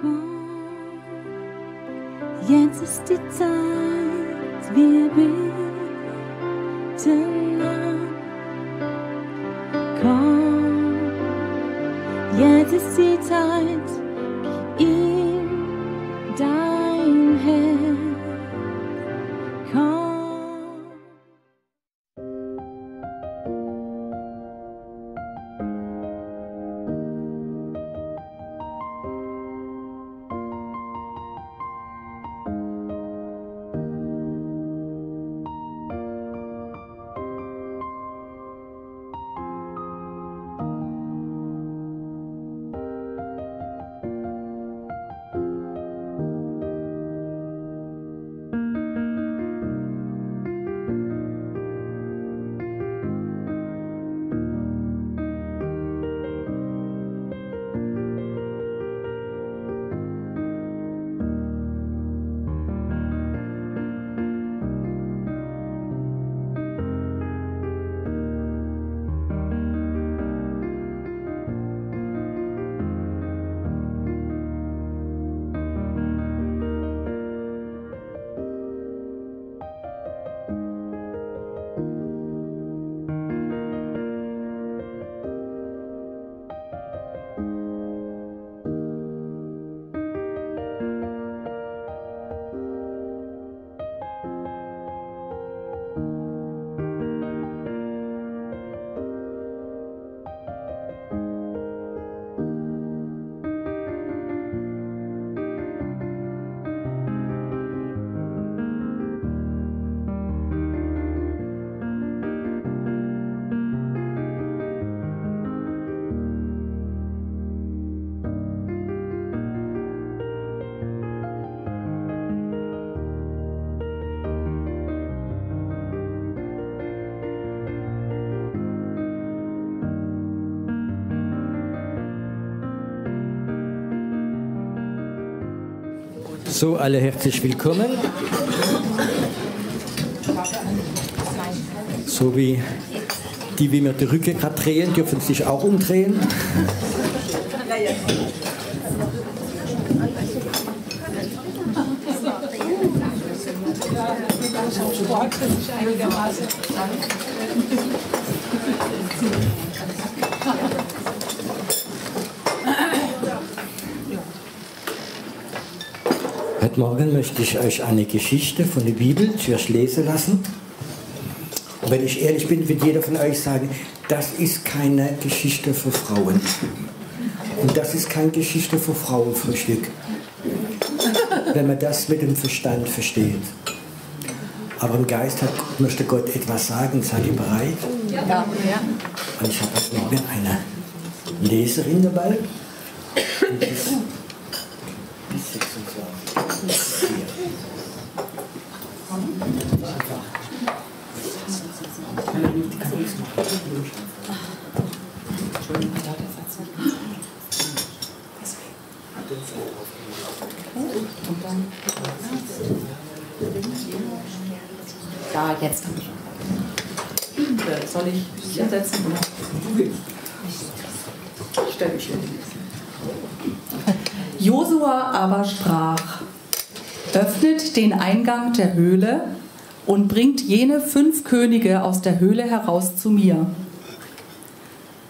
Komm, jetzt ist die Zeit, wir beten an. Komm, jetzt ist die Zeit, So, alle herzlich willkommen. So wie die, wie wir die Rücken gerade drehen, dürfen sich auch umdrehen. Heute Morgen möchte ich euch eine Geschichte von der Bibel zuerst lesen lassen. Und wenn ich ehrlich bin, wird jeder von euch sagen, das ist keine Geschichte für Frauen. Und das ist keine Geschichte für Frauenfrühstück. Wenn man das mit dem Verstand versteht. Aber im Geist hat, möchte Gott etwas sagen. Seid ihr bereit? Ja. Und ich habe heute Morgen eine Leserin dabei. Und die ist bis 26. Hier. Ja, jetzt. Äh, Soll ich hier setzen? Ich stelle mich hin. Josua aber sprach: Öffnet den Eingang der Höhle und bringt jene fünf Könige aus der Höhle heraus zu mir.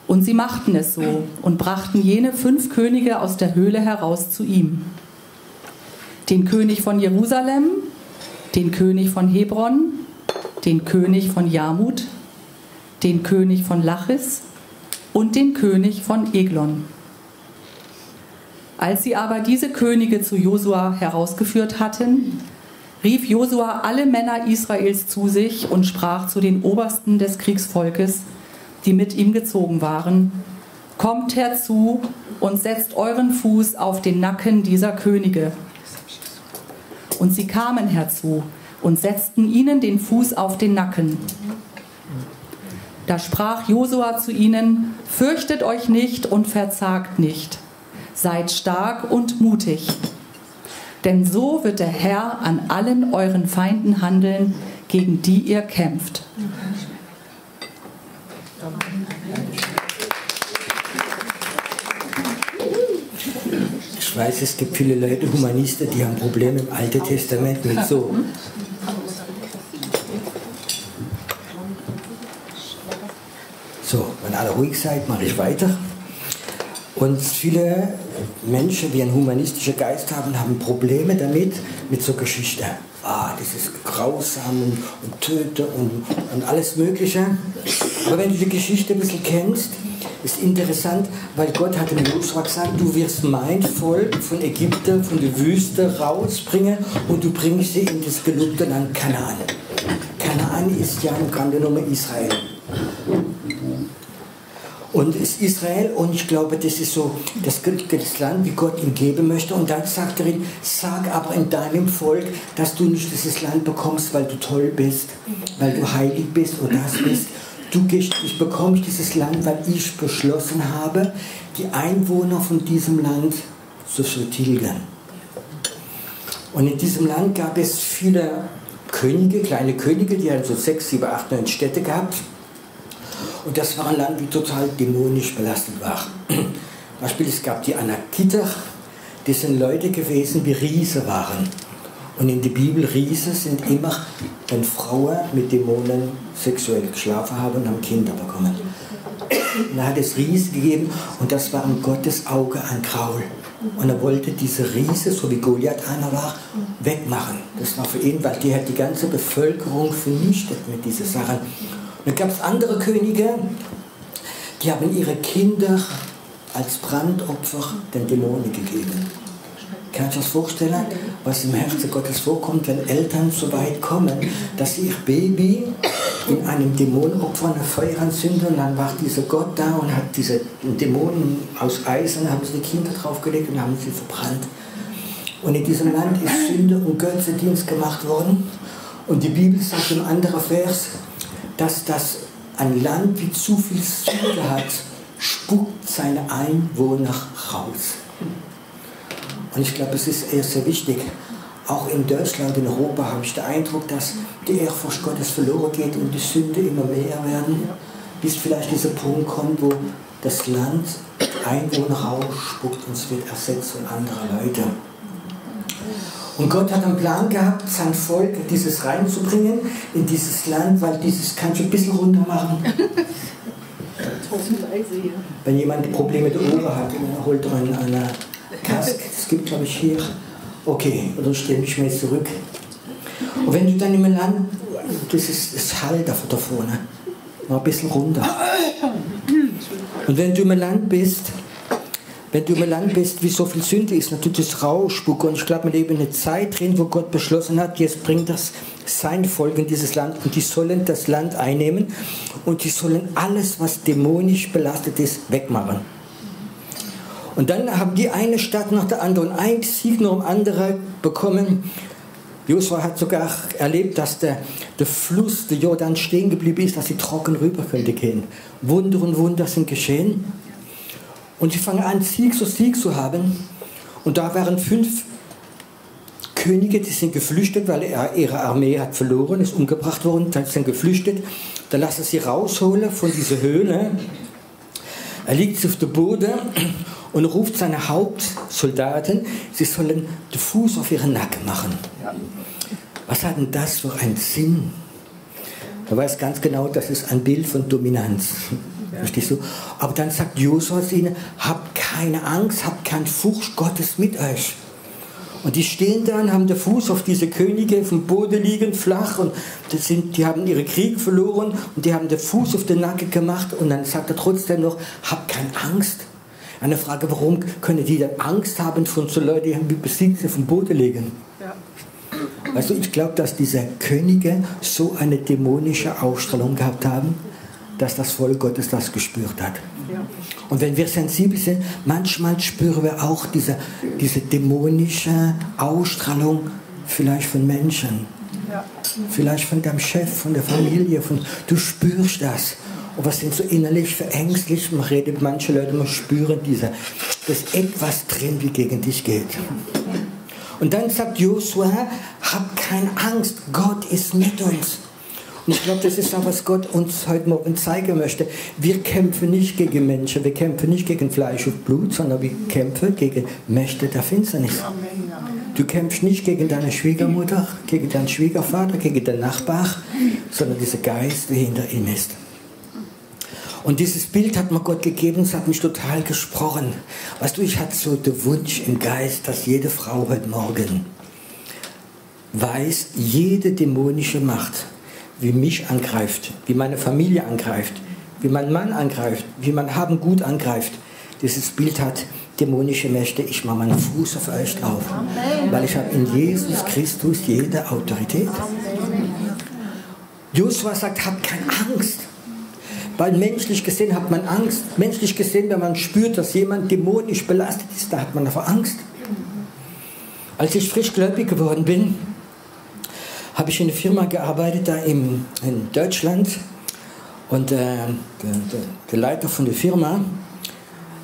Und sie machten es so und brachten jene fünf Könige aus der Höhle heraus zu ihm. Den König von Jerusalem, den König von Hebron, den König von Jarmut, den König von Lachis und den König von Eglon. Als sie aber diese Könige zu Josua herausgeführt hatten, rief Josua alle Männer Israels zu sich und sprach zu den Obersten des Kriegsvolkes, die mit ihm gezogen waren, Kommt herzu und setzt euren Fuß auf den Nacken dieser Könige. Und sie kamen herzu und setzten ihnen den Fuß auf den Nacken. Da sprach Josua zu ihnen, Fürchtet euch nicht und verzagt nicht, seid stark und mutig. Denn so wird der Herr an allen euren Feinden handeln, gegen die ihr kämpft. Ich weiß, es gibt viele Leute, Humanisten, die haben Probleme im Alten Testament mit so. So, wenn alle ruhig seid, mache ich weiter. Und viele Menschen, die einen humanistischen Geist haben, haben Probleme damit, mit so Geschichte. Ah, das ist grausam und, und Töte und, und alles Mögliche. Aber wenn du die Geschichte ein bisschen kennst, ist interessant, weil Gott hat dem Josua gesagt, du wirst mein Volk von Ägypten, von der Wüste rausbringen und du bringst sie in das gelobte Land Kanaan. Kanaan ist ja im Grunde genommen Israel. Und es ist Israel und ich glaube, das ist so das, das Land, wie Gott ihm geben möchte. Und dann sagt er ihm, sag aber in deinem Volk, dass du nicht dieses Land bekommst, weil du toll bist, weil du heilig bist oder das bist. Du ich bekommst dieses Land, weil ich beschlossen habe, die Einwohner von diesem Land zu vertilgen. Und in diesem Land gab es viele Könige, kleine Könige, die haben so sechs, sieben, acht, neun Städte gehabt. Und das war ein Land, wie total dämonisch belastet war. Beispiel, es gab die Anakiter, das sind Leute gewesen, die Riese waren. Und in der Bibel, Riese sind immer, wenn Frauen mit Dämonen sexuell geschlafen haben und haben Kinder bekommen. Und da hat es Riese gegeben und das war in Gottes Auge ein Graul. Und er wollte diese Riese, so wie Goliath einer war, wegmachen. Das war für ihn, weil die hat die ganze Bevölkerung vernichtet mit diesen Sachen. Dann gab es andere Könige, die haben ihre Kinder als Brandopfer den Dämonen gegeben. Kannst du das vorstellen, was im Herzen Gottes vorkommt, wenn Eltern so weit kommen, dass sie ihr Baby in einem Dämonenopfer eine Feuer anzünden und dann war dieser Gott da und hat diese Dämonen aus Eisen, haben sie die Kinder draufgelegt und haben sie verbrannt. Und in diesem Land ist Sünde und Götzendienst gemacht worden. Und die Bibel sagt im anderen Vers, dass das ein Land, wie zu viel Sünde hat, spuckt seine Einwohner raus. Und ich glaube, es ist eher sehr wichtig. Auch in Deutschland, in Europa habe ich den Eindruck, dass die Ehrfurcht Gottes verloren geht und die Sünde immer mehr werden, bis vielleicht dieser Punkt kommt, wo das Land Einwohner rausspuckt und es wird ersetzt von anderen Leuten. Und Gott hat einen Plan gehabt, sein Volk dieses reinzubringen in dieses Land, weil dieses kann ich ein bisschen runter machen. Wenn jemand Probleme mit der Ohren hat, holt er eine, eine Kask. Es gibt, glaube ich, hier. Okay, oder stelle ich mir zurück. Und wenn du dann im Land, das ist das Hall da vorne, mal ein bisschen runter. Und wenn du im Land bist, wenn du Land bist, wie so viel Sünde ist, natürlich das Rausspuck. Und ich glaube, wir leben in einer Zeit drin, wo Gott beschlossen hat, jetzt bringt das sein Volk in dieses Land und die sollen das Land einnehmen und die sollen alles, was dämonisch belastet ist, wegmachen. Und dann haben die eine Stadt nach der anderen, ein Sieg nach dem anderen bekommen. Josua hat sogar erlebt, dass der, der Fluss, der Jordan stehen geblieben ist, dass sie trocken rüber könnte gehen. Wunder und Wunder sind geschehen. Und sie fangen an, Sieg so Sieg zu haben. Und da waren fünf Könige, die sind geflüchtet, weil er, ihre Armee hat verloren, ist umgebracht worden, dann sind geflüchtet. Dann lassen sie rausholen von dieser Höhle. Er liegt auf dem Boden und ruft seine Hauptsoldaten, sie sollen den Fuß auf ihren Nacken machen. Was hat denn das für einen Sinn? Er weiß ganz genau, das ist ein Bild von Dominanz. Verstehst du? Aber dann sagt zu ihnen, habt keine Angst, habt keinen Furcht Gottes mit euch. Und die stehen da und haben den Fuß auf diese Könige vom Boden liegen, flach. Und das sind, die haben ihre Krieg verloren und die haben den Fuß auf den Nacken gemacht. Und dann sagt er trotzdem noch, habt keine Angst. Eine Frage, warum können die denn Angst haben von so Leuten, die besiegt sind, vom Boden liegen? Ja. Also ich glaube, dass diese Könige so eine dämonische Ausstrahlung gehabt haben, dass das Volk Gottes das gespürt hat. Ja. Und wenn wir sensibel sind, manchmal spüren wir auch diese, diese dämonische Ausstrahlung vielleicht von Menschen. Ja. Vielleicht von deinem Chef, von der Familie. Von, du spürst das. Und was sind so innerlich verängstlich? Man redet, manche Leute, man spüren diese, dass etwas drin, wie gegen dich geht. Und dann sagt Joshua, hab keine Angst, Gott ist mit uns. Und ich glaube, das ist auch, was Gott uns heute Morgen zeigen möchte. Wir kämpfen nicht gegen Menschen, wir kämpfen nicht gegen Fleisch und Blut, sondern wir kämpfen gegen Mächte der Finsternis. Du kämpfst nicht gegen deine Schwiegermutter, gegen deinen Schwiegervater, gegen den Nachbar, sondern dieser Geist, der hinter ihm ist. Und dieses Bild hat mir Gott gegeben, es hat mich total gesprochen. Weißt du, ich hatte so den Wunsch im Geist, dass jede Frau heute Morgen weiß, jede dämonische Macht, wie mich angreift, wie meine Familie angreift, wie mein Mann angreift, wie mein Haben gut angreift, dieses Bild hat dämonische Mächte, ich mache meinen Fuß auf euch drauf, weil ich habe in Jesus Christus jede Autorität. Josua sagt, habt keine Angst. Weil menschlich gesehen hat man Angst. Menschlich gesehen, wenn man spürt, dass jemand dämonisch belastet ist, da hat man einfach Angst. Als ich frisch gläubig geworden bin, habe ich in einer Firma gearbeitet, da im, in Deutschland. Und äh, der, der, Leiter von der Firma,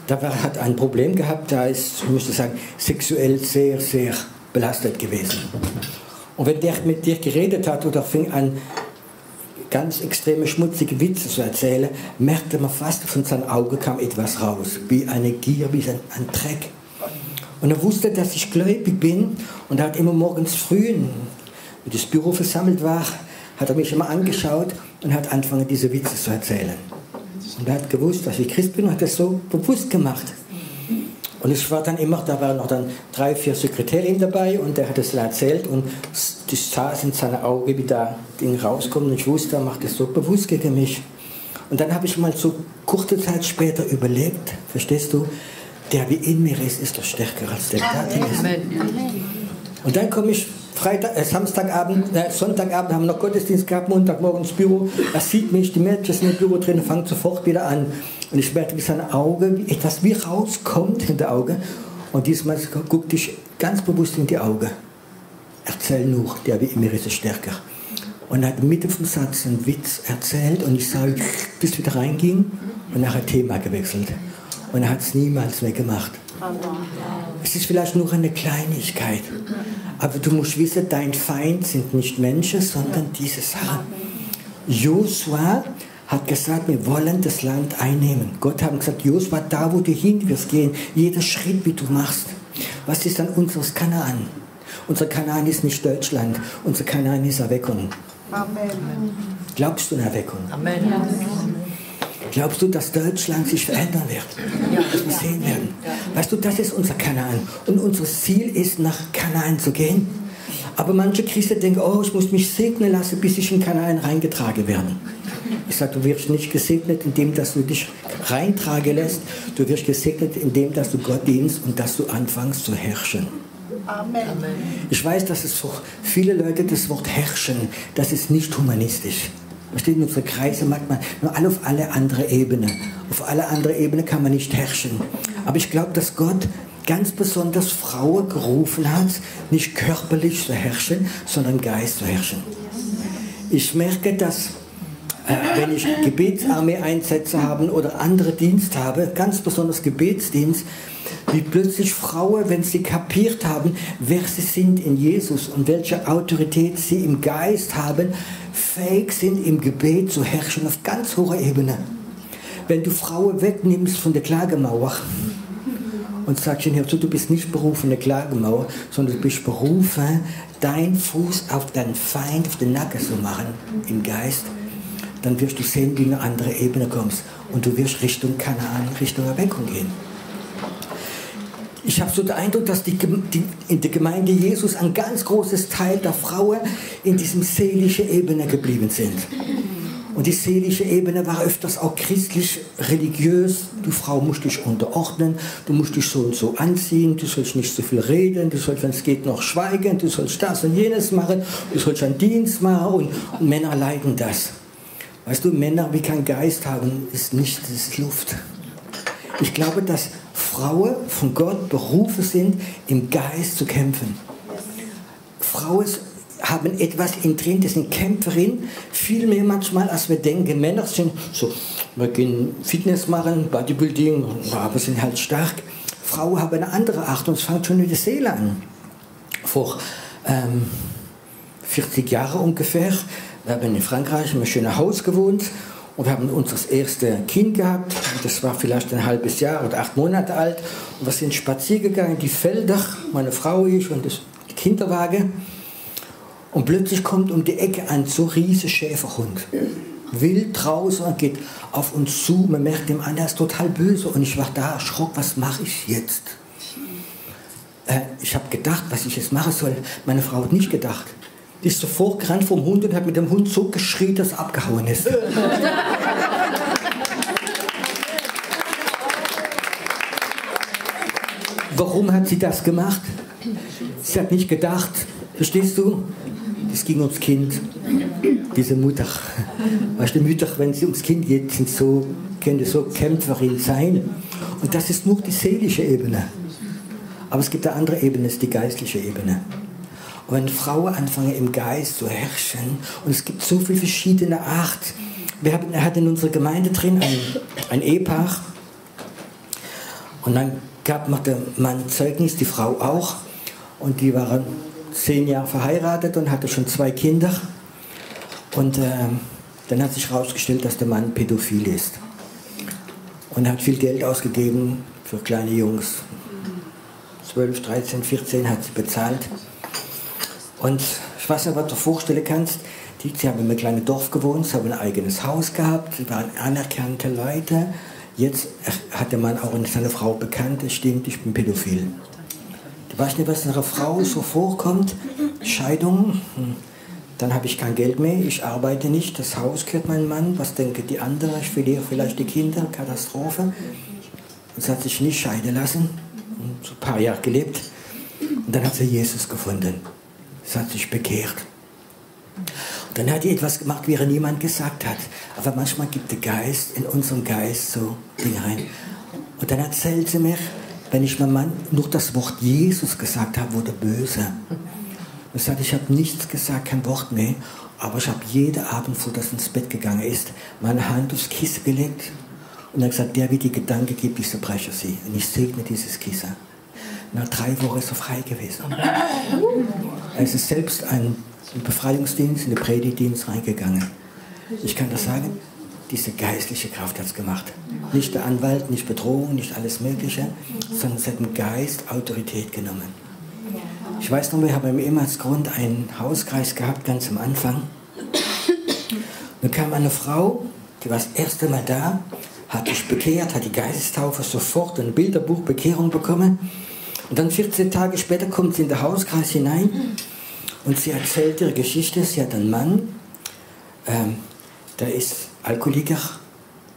der war, hat ein Problem gehabt, da ist, ich müsste sagen, sexuell sehr, sehr belastet gewesen. Und wenn der mit dir geredet hat oder fing an, ganz extreme schmutzige Witze zu erzählen, merkte man fast, von seinen Augen kam etwas raus, wie eine Gier, wie ein, ein Dreck. Und er wusste, dass ich gläubig bin und er hat immer morgens früh, wenn das Büro versammelt war, hat er mich immer angeschaut und hat angefangen, diese Witze zu erzählen. Und er hat gewusst, dass ich Christ bin und hat das so bewusst gemacht. Und es war dann immer, da waren noch dann drei, vier Sekretärinnen dabei und der hat es erzählt und das saß in seinen Augen, wie da Ding rauskommt und ich wusste, er macht es so bewusst gegen mich. Und dann habe ich mal so kurze Zeit später überlegt, verstehst du, der wie in mir ist, ist doch stärker als der da ist. Und dann komme ich Freitag, äh, Samstagabend, äh, Sonntagabend haben wir noch Gottesdienst gehabt, Montagmorgen ins Büro. Er sieht mich, die Mädchen sind im Büro drin, fangen sofort wieder an. Und ich merke, wie sein Auge, etwas wie rauskommt in der Auge. Und diesmal guckte ich ganz bewusst in die Augen. Erzähl nur, der wie immer ist stärker. Und er hat Mitte vom Satz einen Witz erzählt und ich sah, bis wieder reinging und nachher Thema gewechselt. Und er hat es niemals mehr Es ist vielleicht nur eine Kleinigkeit. Aber du musst wissen, dein Feind sind nicht Menschen, sondern diese Sachen. Josua hat gesagt, wir wollen das Land einnehmen. Gott hat gesagt, Josua, da wo du hin wirst gehen, jeder Schritt, wie du machst. Was ist dann unseres Kanaan? Unser Kanaan ist nicht Deutschland, unser Kanaan ist Erweckung. Amen. Glaubst du an Erweckung? Amen. Glaubst du, dass Deutschland sich verändern wird? Ja. Dass wir sehen werden? Weißt du, das ist unser Kanaan. Und unser Ziel ist, nach Kanaan zu gehen. Aber manche Christen denken, oh, ich muss mich segnen lassen, bis ich in Kanaan reingetragen werde. Ich sage, du wirst nicht gesegnet, indem dass du dich reintragen lässt. Du wirst gesegnet, indem dass du Gott dienst und dass du anfängst zu herrschen. Amen. Ich weiß, dass es für viele Leute das Wort herrschen, das ist nicht humanistisch. Verstehen unsere Kreise manchmal nur alle auf alle andere Ebene. Auf alle andere Ebene kann man nicht herrschen. Aber ich glaube, dass Gott ganz besonders Frauen gerufen hat, nicht körperlich zu herrschen, sondern Geist zu herrschen. Ich merke, dass äh, wenn ich Gebetsarmee-Einsätze habe oder andere Dienst habe, ganz besonders Gebetsdienst, wie plötzlich Frauen, wenn sie kapiert haben, wer sie sind in Jesus und welche Autorität sie im Geist haben, fähig sind, im Gebet zu herrschen auf ganz hoher Ebene. Wenn du Frauen wegnimmst von der Klagemauer und sagst ihnen, du bist nicht berufen, eine Klagemauer, sondern du bist berufen, deinen Fuß auf deinen Feind, auf den Nacken zu machen, im Geist, dann wirst du sehen, wie du eine andere Ebene kommst. Und du wirst Richtung Kanaan, Richtung Erweckung gehen. Ich habe so den Eindruck, dass die, die, in der Gemeinde Jesus ein ganz großes Teil der Frauen in diesem seelischen Ebene geblieben sind. Und die seelische Ebene war öfters auch christlich, religiös. Du Frau musst dich unterordnen, du musst dich so und so anziehen, du sollst nicht so viel reden, du sollst, wenn es geht, noch schweigen, du sollst das und jenes machen, du sollst einen Dienst machen und, und Männer leiden das. Weißt du, Männer, wie kein Geist haben, ist nicht, ist Luft. Ich glaube, dass Frauen von Gott berufen sind, im Geist zu kämpfen. Frauen haben etwas in drin, das sind Kämpferinnen, viel mehr manchmal, als wir denken. Männer sind so, wir gehen Fitness machen, Bodybuilding, aber sind halt stark. Frauen haben eine andere Art und es fängt schon mit der Seele an. Vor ähm, 40 Jahren ungefähr Wir haben in Frankreich in einem schönen Haus gewohnt und wir haben unser erstes Kind gehabt. Das war vielleicht ein halbes Jahr oder acht Monate alt. Und wir sind spazieren gegangen, die Felder, meine Frau, ich und das Kinderwagen. Und plötzlich kommt um die Ecke ein so riesiger Schäferhund. Wild draußen und geht auf uns zu. Man merkt dem an, der ist total böse. Und ich war da erschrocken, was mache ich jetzt? Äh, ich habe gedacht, was ich jetzt machen soll. Meine Frau hat nicht gedacht. Die ist sofort gerannt vom Hund und hat mit dem Hund so geschrien, dass er abgehauen ist. Warum hat sie das gemacht? Sie hat nicht gedacht, verstehst du? Es ging ums Kind. Diese Mutter. Weißt du, Mütter, wenn es ums Kind geht, sind so, können so Kämpferin sein. Und das ist nur die seelische Ebene. Aber es gibt eine andere Ebene, ist die geistliche Ebene. Und wenn Frauen anfangen im Geist zu herrschen, und es gibt so viele verschiedene Arten. Wir haben, er hat in unserer Gemeinde drin ein, ein Ehepaar. Und dann gab noch der Mann Zeugnis, die Frau auch. Und die waren zehn Jahre verheiratet und hatte schon zwei Kinder. Und äh, dann hat sich herausgestellt, dass der Mann pädophil ist. Und hat viel Geld ausgegeben für kleine Jungs. 12, 13, 14 hat sie bezahlt. Und ich weiß nicht, was du vorstellen kannst. Die, sie haben in einem kleinen Dorf gewohnt, sie haben ein eigenes Haus gehabt, sie waren anerkannte Leute. Jetzt hat der Mann auch seine Frau bekannt, es stimmt, ich bin pädophil. Ich weiß nicht, was einer Frau so vorkommt. Scheidung, hm. dann habe ich kein Geld mehr, ich arbeite nicht, das Haus gehört meinem Mann, was denken die anderen, ich verliere vielleicht die Kinder, Katastrophe. Und sie hat sich nicht scheiden lassen, so ein paar Jahre gelebt. Und dann hat sie Jesus gefunden. Sie hat sich bekehrt. Und dann hat sie etwas gemacht, wie er niemand gesagt hat. Aber manchmal gibt der Geist in unserem Geist so Dinge rein. Und dann erzählt sie mir, wenn ich meinem Mann nur das Wort Jesus gesagt habe, wurde böse. Und sagt, ich habe nichts gesagt, kein Wort mehr, aber ich habe jeden Abend, so dass ins Bett gegangen ist, meine Hand aufs Kissen gelegt und dann gesagt, der wie die Gedanken gibt, ich zerbreche sie. Und ich segne dieses Kissen. Nach drei Wochen ist er frei gewesen. Er ist selbst ein Befreiungsdienst, in den Predigtdienst reingegangen. Ich kann das sagen, diese geistliche Kraft hat es gemacht. Nicht der Anwalt, nicht Bedrohung, nicht alles Mögliche, sondern es hat im Geist Autorität genommen. Ich weiß noch, wir haben im Ehemansgrund einen Hauskreis gehabt, ganz am Anfang. Dann kam eine Frau, die war das erste Mal da, hat sich bekehrt, hat die Geistestaufe sofort ein Bilderbuch Bekehrung bekommen. Und dann 14 Tage später kommt sie in den Hauskreis hinein und sie erzählt ihre Geschichte. Sie hat einen Mann, ähm, der ist Alkoholiker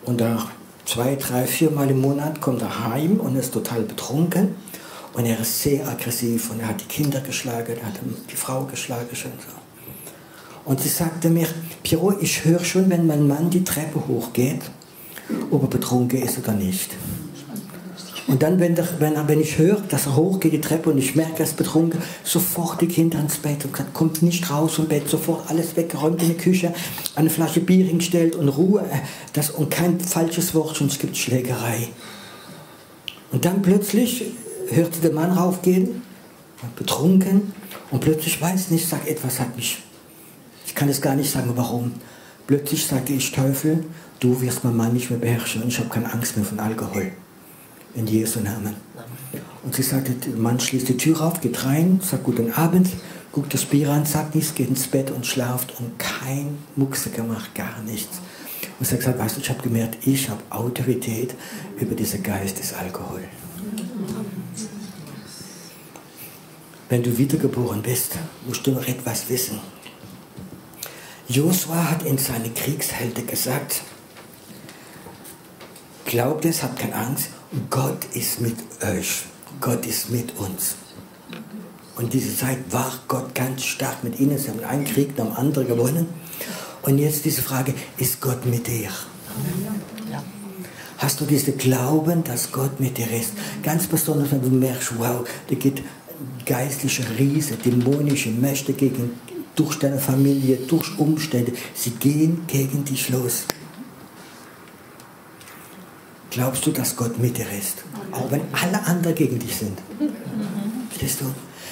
und er zwei, drei, vier Mal im Monat kommt er heim und ist total betrunken. Und er ist sehr aggressiv und er hat die Kinder geschlagen, er hat die Frau geschlagen. Und, so. und sie sagte mir, Piero, ich höre schon, wenn mein Mann die Treppe hochgeht, ob er betrunken ist oder nicht. Und dann, wenn, der, wenn, wenn ich höre, dass er hochgeht die Treppe und ich merke, er ist betrunken, sofort die Kinder ins Bett und gesagt, kommt nicht raus vom Bett, sofort alles weggeräumt in die Küche, eine Flasche Bier hingestellt und Ruhe äh, das, und kein falsches Wort, sonst gibt es Schlägerei. Und dann plötzlich hörte der Mann raufgehen, betrunken und plötzlich weiß nicht, sagt etwas hat mich, ich kann es gar nicht sagen, warum. Plötzlich sage ich, Teufel, du wirst meinen Mann nicht mehr beherrschen und ich habe keine Angst mehr von Alkohol in Jesu Namen. Und sie sagte, der Mann schließt die Tür auf, geht rein, sagt guten Abend, guckt das Bier an, sagt nichts, geht ins Bett und schlaft und kein Mucke gemacht, gar nichts. Und sie hat gesagt, weißt du, ich habe gemerkt, ich habe Autorität über diesen Geist des Alkohol. Wenn du wiedergeboren bist, musst du noch etwas wissen. Josua hat in seine Kriegshelte gesagt, glaubt es, habt keine Angst, Gott ist mit euch. Gott ist mit uns. Und diese Zeit war Gott ganz stark mit ihnen. Sie haben einen Krieg nach dem anderen gewonnen. Und jetzt diese Frage, ist Gott mit dir? Hast du diesen Glauben, dass Gott mit dir ist? Ganz besonders, wenn du merkst, wow, da geht geistliche Riese, dämonische Mächte gegen, durch deine Familie, durch Umstände. Sie gehen gegen dich los. Glaubst du, dass Gott mit dir ist? Auch wenn alle anderen gegen dich sind. Verstehst du?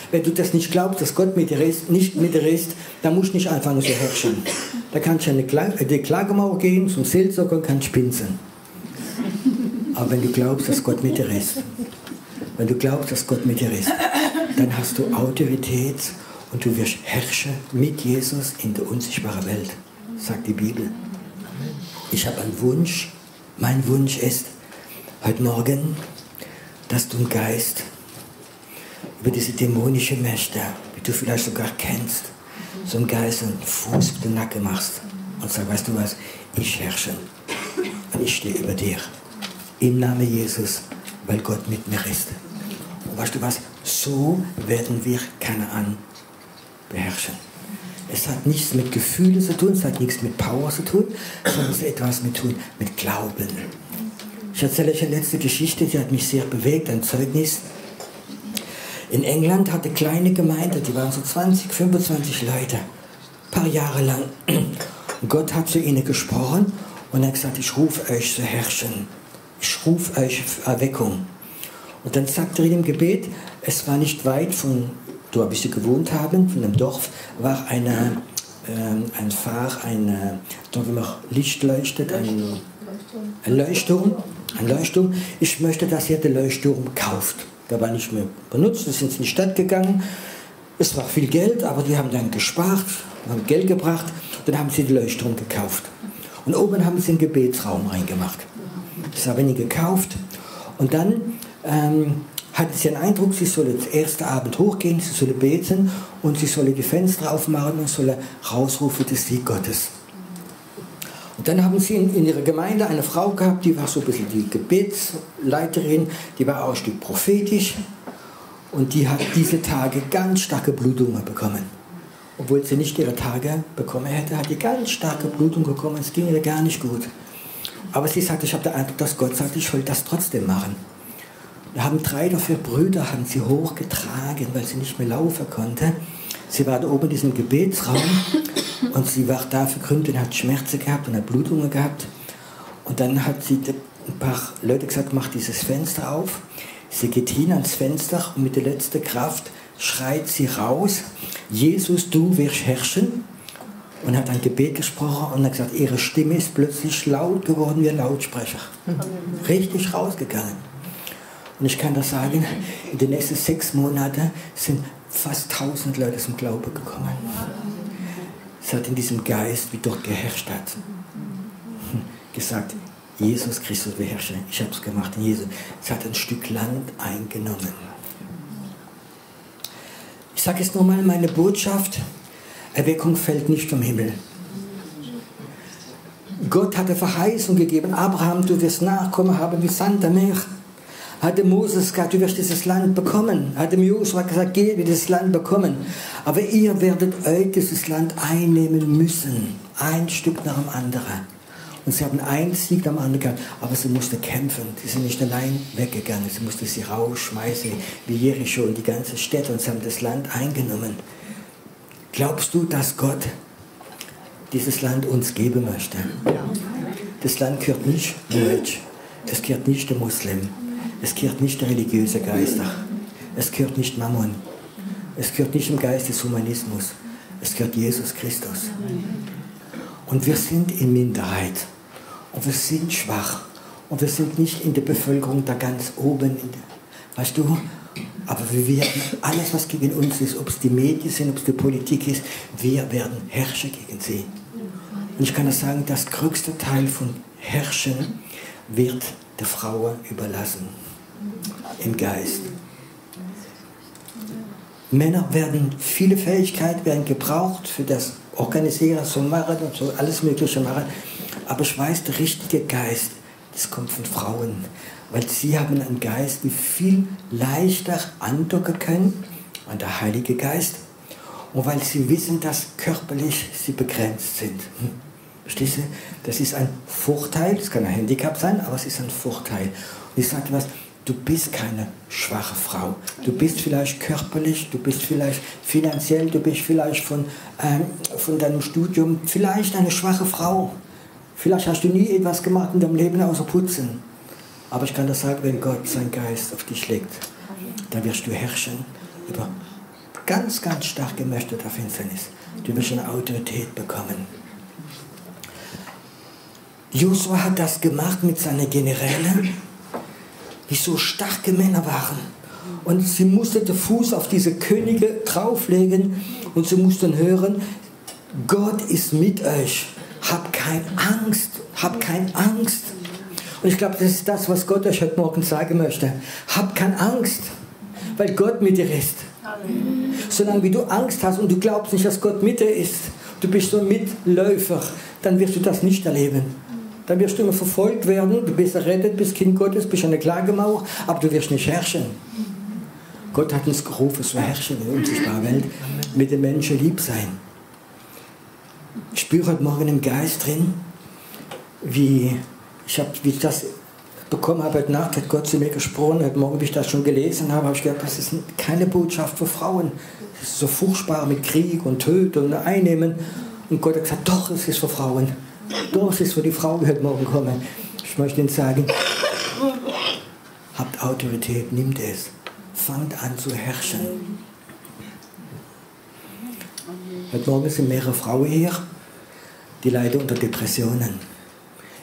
Wenn du das nicht glaubst, dass Gott mit dir ist, nicht mit dir ist, dann musst du nicht anfangen zu herrschen. Da kannst du an Kla die Klagemauer gehen, zum Seelsorger und kannst pinseln. Aber wenn du glaubst, dass Gott mit dir ist, wenn du glaubst, dass Gott mit dir ist, dann hast du Autorität und du wirst herrschen mit Jesus in der unsichtbaren Welt, sagt die Bibel. Ich habe einen Wunsch. Mein Wunsch ist, heute Morgen, dass du im Geist über diese dämonischen Mächte, die du vielleicht sogar kennst, so im Geist einen Fuß auf den Nacken machst und sagst, weißt du was, ich herrsche und ich stehe über dir. Im Namen Jesus, weil Gott mit mir ist. Und weißt du was, so werden wir Kanaan beherrschen. Es hat nichts mit Gefühlen zu tun, es hat nichts mit Power zu tun, sondern es hat etwas mit tun mit Glauben. Ich erzähle euch eine letzte Geschichte, die hat mich sehr bewegt, ein Zeugnis. In England hatte eine kleine Gemeinde, die waren so 20, 25 Leute, ein paar Jahre lang. Und Gott hat zu ihnen gesprochen und er hat gesagt, ich rufe euch zu herrschen. Ich rufe euch Erweckung. Und dann sagte er in dem Gebet, es war nicht weit von dort, wo sie gewohnt haben, von dem Dorf, war eine, äh, ein Fahr, ein, dort wo noch Licht leuchtet, ein, ein Leuchtturm. Ein Leuchtturm. Ich möchte, dass ihr den Leuchtturm kauft. Der war nicht mehr benutzt, wir sind in die Stadt gegangen. Es war viel Geld, aber die haben dann gespart, haben Geld gebracht, dann haben sie den Leuchtturm gekauft. Und oben haben sie einen Gebetsraum reingemacht. Das haben die gekauft. Und dann ähm, hatten sie den Eindruck, sie solle den ersten Abend hochgehen, sie solle beten und sie solle die Fenster aufmachen und solle rausrufen des Sieg Gottes. Dann haben sie in, in, ihrer Gemeinde eine Frau gehabt, die war so ein bisschen die Gebetsleiterin, die war auch ein Stück prophetisch und die hat diese Tage ganz starke Blutungen bekommen. Obwohl sie nicht ihre Tage bekommen hätte, hat die ganz starke Blutung bekommen, es ging ihr gar nicht gut. Aber sie sagte, ich habe den Eindruck, dass Gott sagt, ich will das trotzdem machen. Wir haben drei oder vier Brüder, haben sie hochgetragen, weil sie nicht mehr laufen konnte. Sie war da oben in diesem Gebetsraum und sie war da verkrümmt und hat Schmerzen gehabt und hat Blutungen gehabt. Und dann hat sie ein paar Leute gesagt, mach dieses Fenster auf. Sie geht hin ans Fenster und mit der letzten Kraft schreit sie raus, Jesus, du wirst herrschen. Und hat ein Gebet gesprochen und hat gesagt, ihre Stimme ist plötzlich laut geworden wie ein Lautsprecher. Richtig rausgegangen. Und ich kann das sagen, in den nächsten sechs Monaten sind fast tausend Leute zum Glauben gekommen. Es hat in diesem Geist, wie dort geherrscht hat, gesagt, Jesus Christus beherrsche. Ich habe es gemacht in Jesus. Es hat ein Stück Land eingenommen. Ich sage jetzt nochmal meine Botschaft. Erweckung fällt nicht vom Himmel. Gott hatte Verheißung gegeben. Abraham, du wirst Nachkommen haben wie Sand am Meer hatte Moses gesagt, du wirst dieses Land bekommen. Hatte Josua gesagt, geh, wir dieses Land bekommen. Aber ihr werdet euch dieses Land einnehmen müssen. Ein Stück nach dem anderen. Und sie haben einen Sieg nach dem anderen gehabt, aber sie mussten kämpfen. Sie sind nicht allein weggegangen. Sie mussten sie rausschmeißen, wie Jericho und die ganze Städte, und sie haben das Land eingenommen. Glaubst du, dass Gott dieses Land uns geben möchte? Das Land gehört nicht Deutsch. Es gehört nicht der Muslim. Es gehört nicht der religiöse Geister. Es gehört nicht Mammon. Es gehört nicht im Geist des Humanismus. Es gehört Jesus Christus. Und wir sind in Minderheit. Und wir sind schwach. Und wir sind nicht in der Bevölkerung da ganz oben. Weißt du? Aber wir werden, alles was gegen uns ist, ob es die Medien sind, ob es die Politik ist, wir werden herrschen gegen sie. Und ich kann das sagen, das größte Teil von Herrschen wird der Frau überlassen im Geist. Männer werden, viele Fähigkeiten werden gebraucht für das Organisieren, so machen und so alles Mögliche machen. Aber ich weiß, der richtige Geist, das kommt von Frauen. Weil sie haben einen Geist, die viel leichter andocken können an der Heilige Geist. Und weil sie wissen, dass körperlich sie begrenzt sind. Hm. Verstehst du? Das ist ein Vorteil, das kann ein Handicap sein, aber es ist ein Vorteil. Und ich sage was, du bist keine schwache Frau. Du bist vielleicht körperlich, du bist vielleicht finanziell, du bist vielleicht von, ähm, von deinem Studium vielleicht eine schwache Frau. Vielleicht hast du nie etwas gemacht in deinem Leben außer putzen. Aber ich kann das sagen, wenn Gott seinen Geist auf dich legt, dann wirst du herrschen über ganz, ganz starke Mächte der Finsternis. Du wirst eine Autorität bekommen. Josua hat das gemacht mit seinen Generälen, die so starke Männer waren. Und sie mussten den Fuß auf diese Könige drauflegen und sie mussten hören, Gott ist mit euch. Habt keine Angst, habt keine Angst. Und ich glaube, das ist das, was Gott euch heute Morgen sagen möchte. Habt keine Angst, weil Gott mit dir ist. Solange wie du Angst hast und du glaubst nicht, dass Gott mit dir ist, du bist so ein Mitläufer, dann wirst du das nicht erleben. Dann wirst du immer verfolgt werden, du bist errettet, bist Kind Gottes, bist eine Klagemauer, aber du wirst nicht herrschen. Gott hat uns gerufen zu herrschen in der unsichtbaren Welt, mit den Menschen lieb sein. Ich spüre heute Morgen im Geist drin, wie ich, hab, wie ich das bekommen habe, heute Nacht hat Gott zu mir gesprochen, heute Morgen, wie ich das schon gelesen habe, habe ich gedacht, das ist keine Botschaft für Frauen. Das ist so furchtbar mit Krieg und Töten und Einnehmen. Und Gott hat gesagt, doch, es ist für Frauen. Es ist für die die heute Morgen kommen. Ich möchte Ihnen sagen, habt Autorität, nimmt es. Fangt an zu herrschen. Heute Morgen sind mehrere Frauen hier, die leiden unter Depressionen.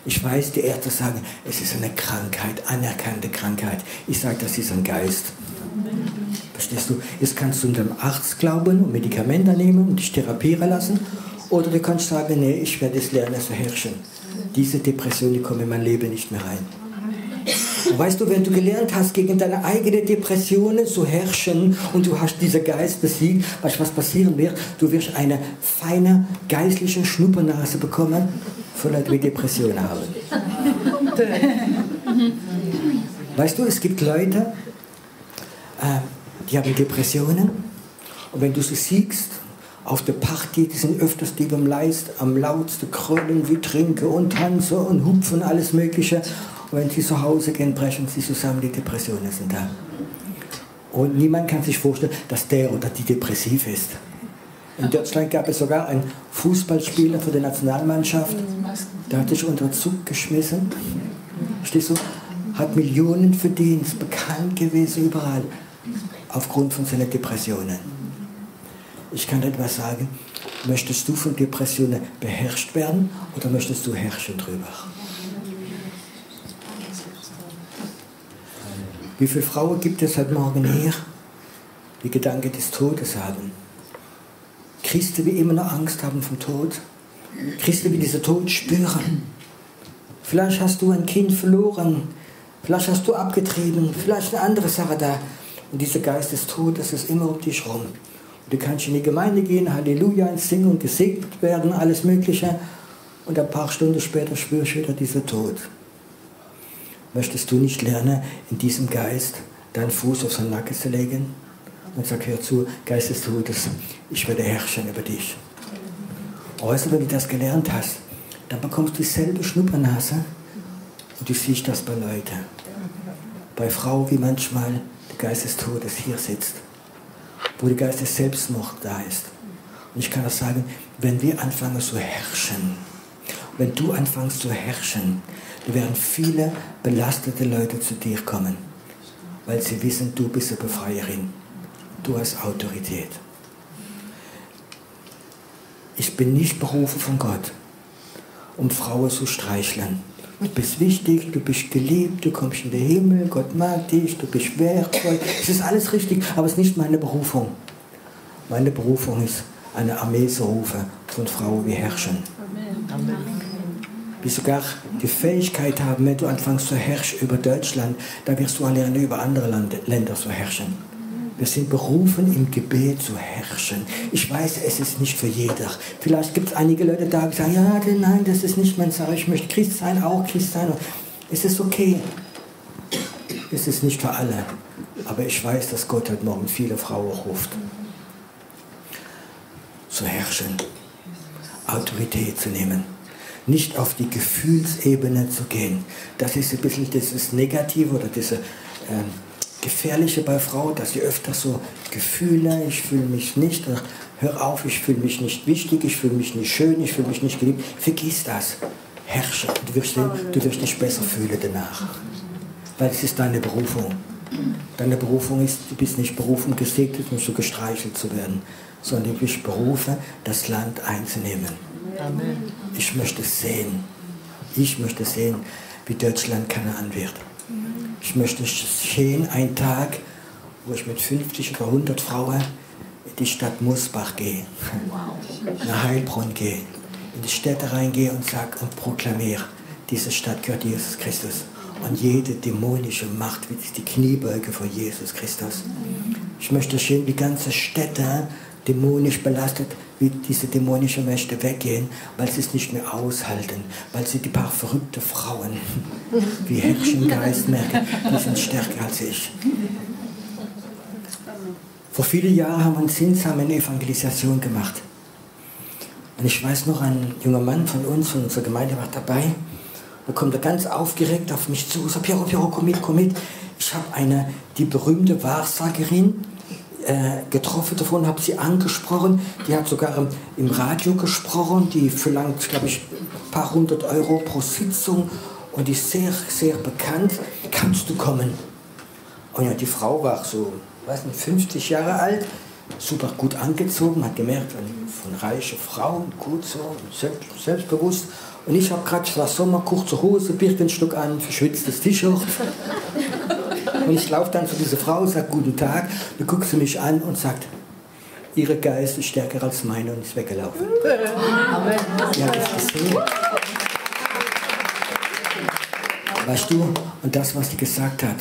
Ich weiß, die Ärzte sagen, es ist eine Krankheit, anerkannte Krankheit. Ich sage, das ist ein Geist. Verstehst du? Jetzt kannst du dem Arzt glauben und Medikamente nehmen und dich therapieren lassen. Oder du kannst sagen, nee, ich werde es lernen zu herrschen. Diese Depression, die kommt in mein Leben nicht mehr rein. Und weißt du, wenn du gelernt hast, gegen deine eigenen Depressionen zu herrschen und du hast diesen Geist besiegt, weißt du, was passieren wird? Du wirst eine feine geistliche Schnuppernase bekommen von Leuten, die Depressionen haben. Weißt du, es gibt Leute, äh, die haben Depressionen und wenn du sie siehst, auf der Party, die sind öfters die beim Leist am lautsten krölen wie trinken und tanzen und hupfen alles Mögliche. Und wenn sie zu Hause gehen, brechen sie zusammen, die Depressionen sind da. Und niemand kann sich vorstellen, dass der oder die depressiv ist. In Deutschland gab es sogar einen Fußballspieler für die Nationalmannschaft, der hat sich unter Zug geschmissen. Stehst du? Hat Millionen verdient, bekannt gewesen überall, aufgrund von seinen Depressionen. Ich kann etwas sagen, möchtest du von Depressionen beherrscht werden oder möchtest du herrschen drüber? Wie viele Frauen gibt es heute Morgen hier, die Gedanken des Todes haben? Christen, die immer noch Angst haben vom Tod? Christen, die diesen Tod spüren? Vielleicht hast du ein Kind verloren, vielleicht hast du abgetrieben, vielleicht eine andere Sache da. Und dieser Geist des Todes ist immer um dich rum. Du kannst in die Gemeinde gehen, Halleluja singen und gesegnet werden, alles Mögliche. Und ein paar Stunden später spürst du wieder diesen Tod. Möchtest du nicht lernen, in diesem Geist deinen Fuß auf seinen Nacken zu legen? Und sag, hör zu, Geist des Todes, ich werde herrschen über dich. Du, wenn du das gelernt hast, dann bekommst du dieselbe Schnuppernase und du siehst das bei Leuten. Bei Frau, wie manchmal der Geist des Todes hier sitzt, wo der Geist des Selbstmords da ist. Und ich kann das sagen, wenn wir anfangen zu herrschen, wenn du anfängst zu herrschen, werden viele belastete Leute zu dir kommen, weil sie wissen, du bist eine Befreierin. Du hast Autorität. Ich bin nicht berufen von Gott, um Frauen zu streicheln. Du bist wichtig, du bist geliebt, du kommst in den Himmel, Gott mag dich, du bist wertvoll. Es ist alles richtig, aber es ist nicht meine Berufung. Meine Berufung ist, eine Armee zu rufen von Frauen wie herrschen. Amen. Die sogar die Fähigkeit haben, wenn du anfängst zu herrschen über Deutschland, dann wirst du lernen, über andere Länder zu herrschen. Wir sind berufen, im Gebet zu herrschen. Ich weiß, es ist nicht für jeder. Vielleicht gibt es einige Leute da, die sagen, ja, nein, das ist nicht mein Sache. Ich möchte Christ sein, auch Christ sein. Es ist okay. Es ist nicht für alle. Aber ich weiß, dass Gott heute Morgen viele Frauen ruft. Zu herrschen. Autorität zu nehmen nicht auf die Gefühlsebene zu gehen. Das ist ein bisschen dieses Negative oder diese ähm, Gefährliche bei Frauen, dass sie öfter so Gefühle, ich fühle mich nicht, hör auf, ich fühle mich nicht wichtig, ich fühle mich nicht schön, ich fühle mich nicht geliebt. Vergiss das. Herrsche, du wirst, du wirst dich besser fühlen danach. Weil es ist deine Berufung. Deine Berufung ist, du bist nicht berufen, gesegnet und so gestreichelt zu werden, sondern du bist berufen, das Land einzunehmen. Amen. Ich möchte sehen, Ich möchte sehen, wie Deutschland Kanaan wird. Ich möchte sehen, einen Tag, wo ich mit 50 oder 100 Frauen in die Stadt Musbach gehe, nach Heilbronn gehe, in die Städte reingehe und sage und proklamiere, diese Stadt gehört Jesus Christus. Und jede dämonische Macht wird die Kniebeuge vor Jesus Christus. Ich möchte sehen, wie ganze Städte dämonisch belastet, wie diese dämonischen Mächte weggehen, weil sie es nicht mehr aushalten, weil sie die paar verrückte Frauen wie Herrchen Geist merken, die sind stärker als ich. Vor vielen Jahren haben wir eine sinnsamen Evangelisation gemacht. Und ich weiß noch, ein junger Mann von uns, von unserer Gemeinde, war dabei. Da kommt er ganz aufgeregt auf mich zu, sagt, Piero, Piero, komm mit, komm mit. Ich habe eine, die berühmte Wahrsagerin äh, getroffen davon, habe sie angesprochen. Die hat sogar im, im Radio gesprochen. Die verlangt, glaube ich, ein paar hundert Euro pro Sitzung und ist sehr, sehr bekannt. Kannst du kommen? Und ja, die Frau war so weiß nicht, 50 Jahre alt, super gut angezogen, hat gemerkt, von reichen Frauen, gut so, selbstbewusst. Und ich habe gerade, es war Sommer, kurze Hose, Birkenstock an, verschwitztes T-Shirt. Und ich laufe dann zu dieser Frau, sage guten Tag, dann guckt sie mich an und sagt, ihre Geist ist stärker als meine und ist weggelaufen. Amen. Ja, das ist so. Weißt du, und das, was sie gesagt hat,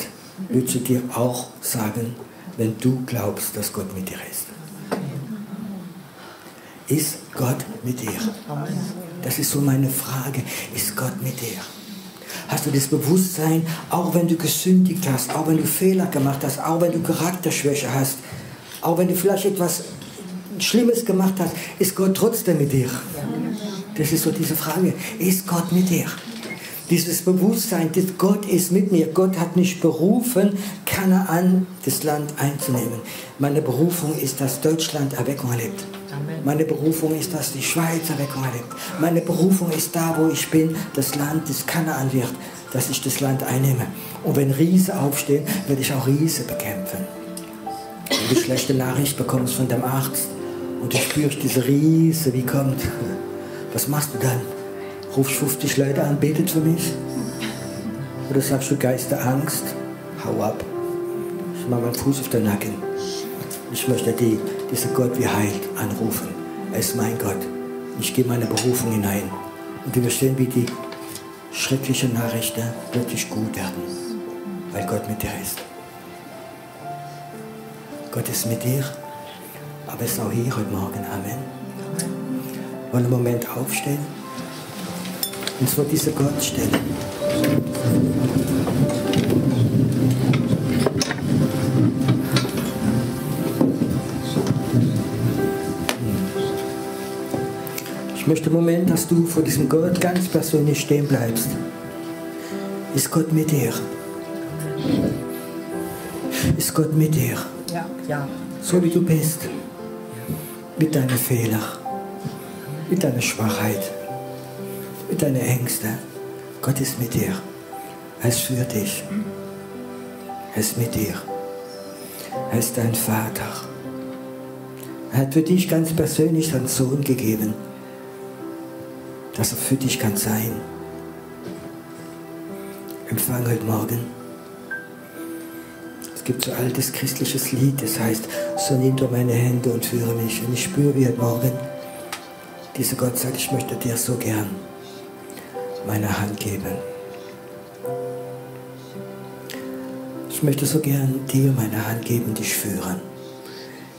würdest du dir auch sagen, wenn du glaubst, dass Gott mit dir ist. Ist Gott mit dir? Das ist so meine Frage. Ist Gott mit dir? Hast du das Bewusstsein, auch wenn du gesündigt hast, auch wenn du Fehler gemacht hast, auch wenn du Charakterschwäche hast, auch wenn du vielleicht etwas Schlimmes gemacht hast, ist Gott trotzdem mit dir? Das ist so diese Frage. Ist Gott mit dir? Dieses Bewusstsein, dass Gott ist mit mir, Gott hat mich berufen, Kanaan, das Land einzunehmen. Meine Berufung ist, dass Deutschland Erweckung erlebt. Meine Berufung ist, dass die Schweiz Erweckung. Meine Berufung ist da, wo ich bin, das Land des Kanaan wird, dass ich das Land einnehme. Und wenn Riese aufstehen, werde ich auch Riese bekämpfen. Wenn du schlechte Nachricht bekommst von dem Arzt und du spürst diese Riese, wie kommt, was machst du dann? Rufst 50 Leute an, betet für mich? Oder sagst du Geister Angst? Hau ab. Ich mache meinen Fuß auf den Nacken. Ich möchte die, dieser Gott wie heilt anrufen. Er ist mein Gott. Ich gehe meine Berufung hinein. Und wir sehen, wie die schrecklichen Nachrichten wirklich gut werden. Weil Gott mit dir ist. Gott ist mit dir, aber ist auch hier heute Morgen. Amen. Wollen wir einen Moment aufstehen? uns vor dieser Gott stellen. Ich möchte im Moment, dass du vor diesem Gott ganz persönlich stehen bleibst. Ist Gott mit dir? Ist Gott mit dir? Ja, ja. So wie du bist. Mit deinen Fehlern, mit deiner Schwachheit mit deinen Ängsten. Gott ist mit dir. Er ist für dich. Er ist mit dir. Er ist dein Vater. Er hat für dich ganz persönlich seinen Sohn gegeben, dass er für dich kann sein. Empfang heute Morgen. Es gibt so altes christliches Lied, das heißt, so nimm du meine Hände und führe mich. Und ich spüre wie heute Morgen, dieser Gott sagt, ich möchte dir so gern meine Hand geben. Ich möchte so gern dir meine Hand geben, dich führen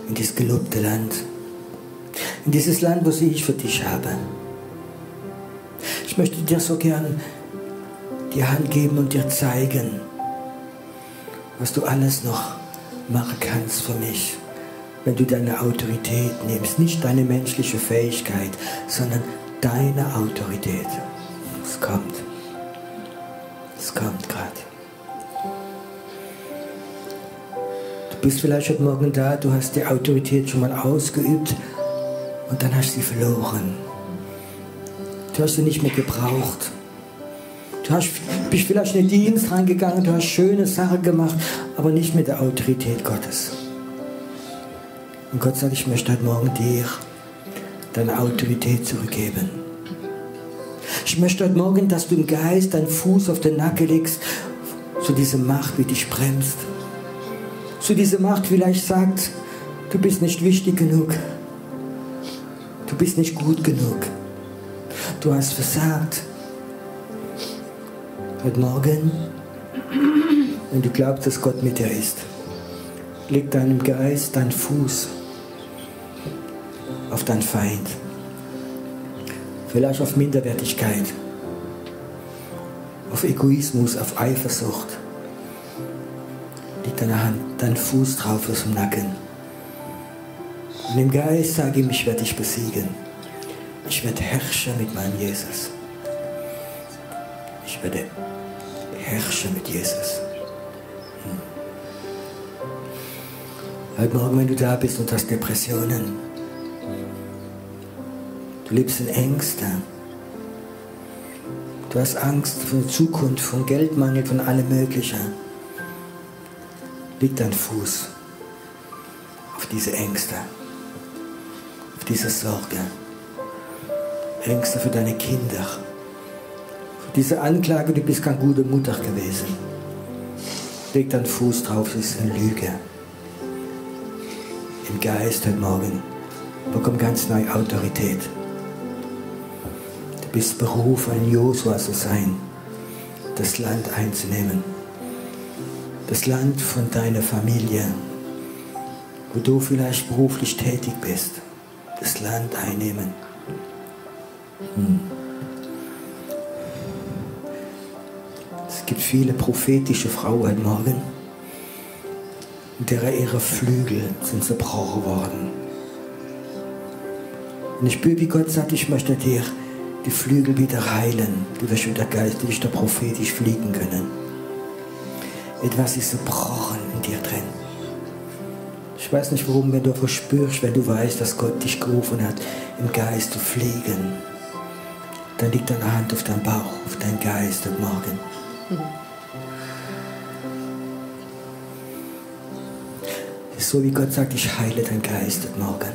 in dieses gelobte Land, in dieses Land, was ich für dich habe. Ich möchte dir so gern die Hand geben und dir zeigen, was du alles noch machen kannst für mich, wenn du deine Autorität nimmst, nicht deine menschliche Fähigkeit, sondern deine Autorität. Es kommt. Es kommt gerade. Du bist vielleicht heute Morgen da, du hast die Autorität schon mal ausgeübt und dann hast du sie verloren. Du hast sie nicht mehr gebraucht. Du hast, bist vielleicht in den Dienst reingegangen, du hast schöne Sachen gemacht, aber nicht mit der Autorität Gottes. Und Gott sagt, ich möchte heute Morgen dir deine Autorität zurückgeben. Ich möchte heute Morgen, dass du im Geist deinen Fuß auf den Nacken legst, zu dieser Macht, wie dich bremst. Zu dieser Macht vielleicht sagt, du bist nicht wichtig genug. Du bist nicht gut genug. Du hast versagt. Heute Morgen, wenn du glaubst, dass Gott mit dir ist, leg deinem Geist deinen Fuß auf deinen Feind. Vielleicht auf Minderwertigkeit, auf Egoismus, auf Eifersucht. Liegt deine Hand, dein Fuß drauf aus dem Nacken. Und im Geist sage ich, ich werde dich besiegen. Ich werde herrschen mit meinem Jesus. Ich werde herrschen mit Jesus. Hm. Heute Morgen, wenn du da bist und hast Depressionen, du lebst in Ängsten, du hast Angst vor der Zukunft, von Geldmangel, von allem Möglichen, liegt dein Fuß auf diese Ängste, auf diese Sorge. Ängste für deine Kinder. Für diese Anklage, du bist keine gute Mutter gewesen. Leg deinen Fuß drauf, es ist eine Lüge. Im Geist heute Morgen bekomm ganz neue Autorität. Du bist berufen, ein Josua zu sein, das Land einzunehmen. Das Land von deiner Familie, wo du vielleicht beruflich tätig bist. Das Land einnehmen. Hm. Es gibt viele prophetische Frauen heute Morgen, deren ihre Flügel sind zerbrochen worden. Und ich spüre, wie Gott sagt, ich möchte dir die Flügel wieder heilen. Du wirst wieder geistlich, wieder prophetisch fliegen können. Etwas ist zerbrochen in dir drin. Ich weiß nicht warum, wenn du verspürst, wenn du weißt, dass Gott dich gerufen hat, im Geist zu fliegen dann liegt deine Hand auf deinem Bauch, auf deinen Geist und Morgen. Ist so wie Gott sagt, ich heile deinen Geist und Morgen.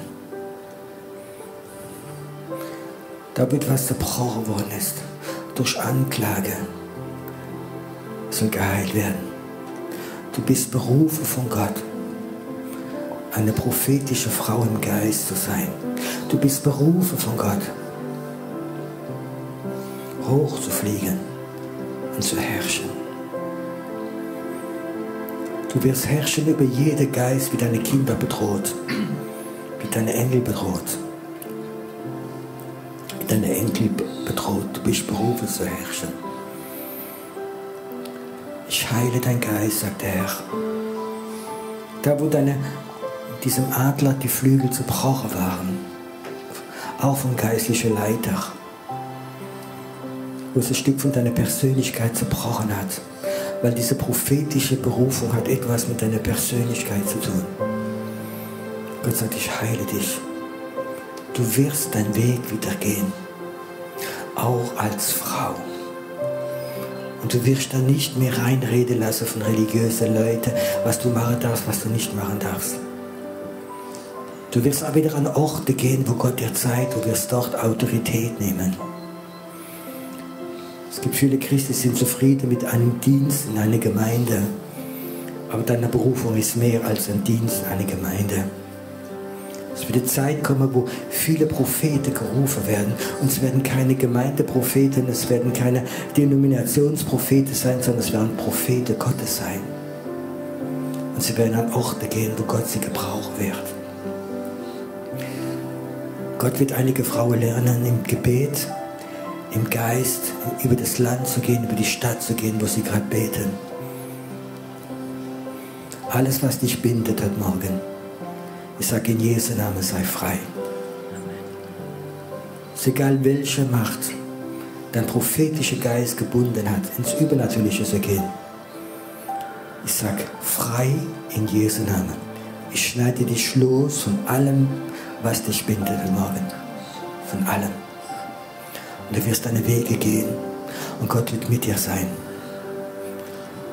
Da wird was zerbrochen worden ist, durch Anklage, soll geheilt werden. Du bist berufen von Gott, eine prophetische Frau im Geist zu sein. Du bist berufen von Gott hoch zu fliegen und zu herrschen. Du wirst herrschen über jeden Geist, wie deine Kinder bedroht, wie deine Engel bedroht, wie deine Enkel bedroht. Du bist berufen zu herrschen. Ich heile dein Geist, sagt der Herr. Da, wo deine, diesem Adler die Flügel zerbrochen waren, auch von geistlichen Leiter, wo es ein Stück von deiner Persönlichkeit zerbrochen hat. Weil diese prophetische Berufung hat etwas mit deiner Persönlichkeit zu tun. Gott sagt, ich heile dich. Du wirst deinen Weg wieder gehen. Auch als Frau. Und du wirst dann nicht mehr reinreden lassen von religiösen Leuten, was du machen darfst, was du nicht machen darfst. Du wirst auch wieder an Orte gehen, wo Gott dir zeigt, du wirst dort Autorität nehmen. Es gibt viele Christen, die sind zufrieden mit einem Dienst in einer Gemeinde. Aber deine Berufung ist mehr als ein Dienst in einer Gemeinde. Es wird eine Zeit kommen, wo viele Propheten gerufen werden. Und es werden keine Gemeindepropheten, es werden keine Denominationspropheten sein, sondern es werden Propheten Gottes sein. Und sie werden an Orte gehen, wo Gott sie gebrauchen wird. Gott wird einige Frauen lernen im Gebet, im Geist über das Land zu gehen, über die Stadt zu gehen, wo sie gerade beten. Alles, was dich bindet heute Morgen, ich sage in Jesu Namen, sei frei. Es ist egal, welche Macht dein prophetischer Geist gebunden hat, ins Übernatürliche zu gehen. Ich sage frei in Jesu Namen. Ich schneide dich los von allem, was dich bindet heute Morgen. Von allem. Und du wirst deine Wege gehen. Und Gott wird mit dir sein.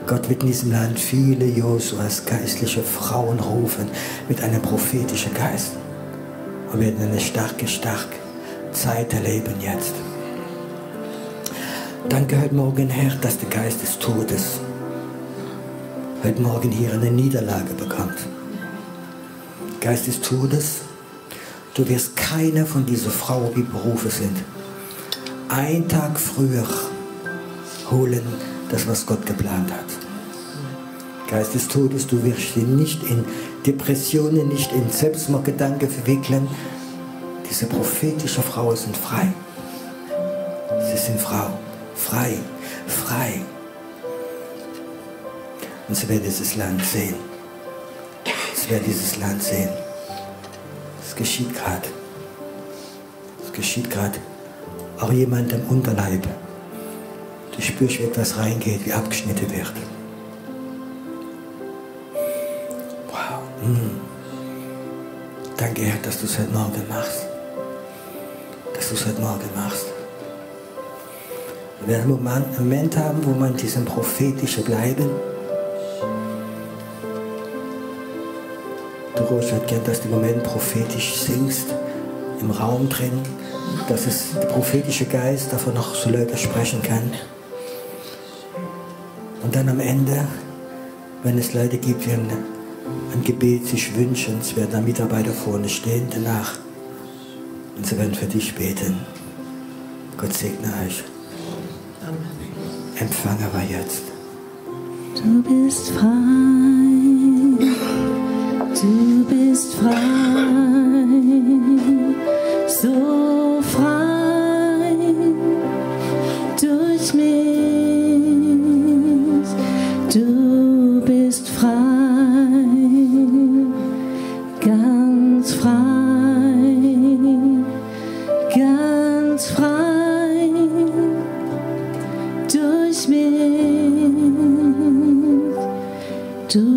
Gott wird in diesem Land viele Josuas geistliche Frauen rufen mit einem prophetischen Geist. Und werden eine starke, starke Zeit erleben jetzt. Danke heute Morgen, Herr, dass der Geist des Todes heute Morgen hier eine Niederlage bekommt. Geist des Todes, du wirst keine von diesen Frauen, die berufen sind, einen Tag früher holen, das, was Gott geplant hat. Geist des Todes, du wirst sie nicht in Depressionen, nicht in Selbstmordgedanken verwickeln. Diese prophetische Frauen sind frei. Sie sind Frau, frei, frei. Und sie werden dieses Land sehen. Sie werden dieses Land sehen. Es geschieht gerade. Es geschieht gerade. Auch jemand im Unterleib. Du spürst, wie etwas reingeht, wie abgeschnitten wird. Wow. Mm. Danke, Herr, dass du es heute Morgen machst. Dass du es heute Morgen machst. Wir werden einen Moment haben, wo in diesem Prophetischen bleiben. Du, ich gern, dass du im Moment prophetisch singst, im Raum drin, dass es der prophetische Geist davon noch so Leute sprechen kann. Und dann am Ende, wenn es Leute gibt, die ein, Gebet sich wünschen, es werden da Mitarbeiter vorne stehen danach und sie werden für dich beten. Gott segne euch. Empfange aber jetzt. Du bist frei, du bist frei, so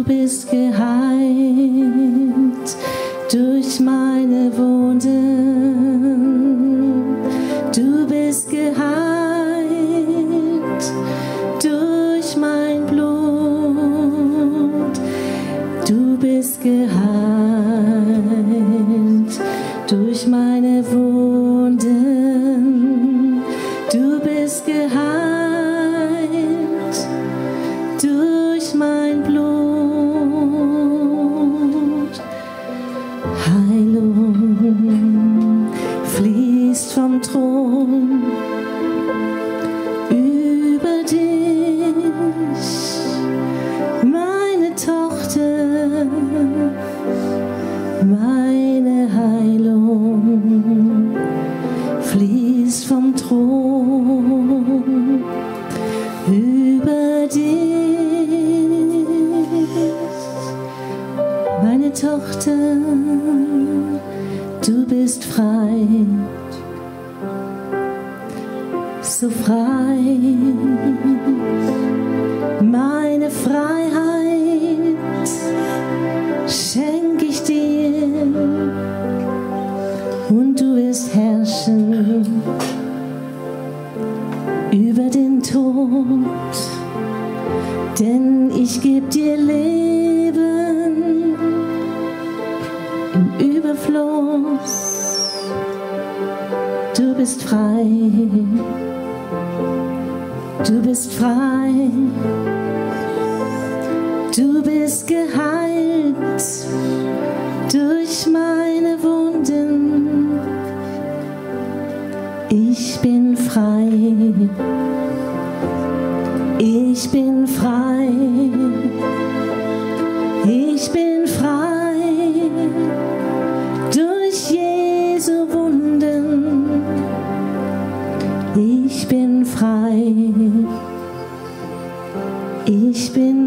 Du bist Überfluss. Du bist frei, du bist frei, du bist geheilt durch meine Wunden. Ich bin frei. Ich bin frei. Ich bin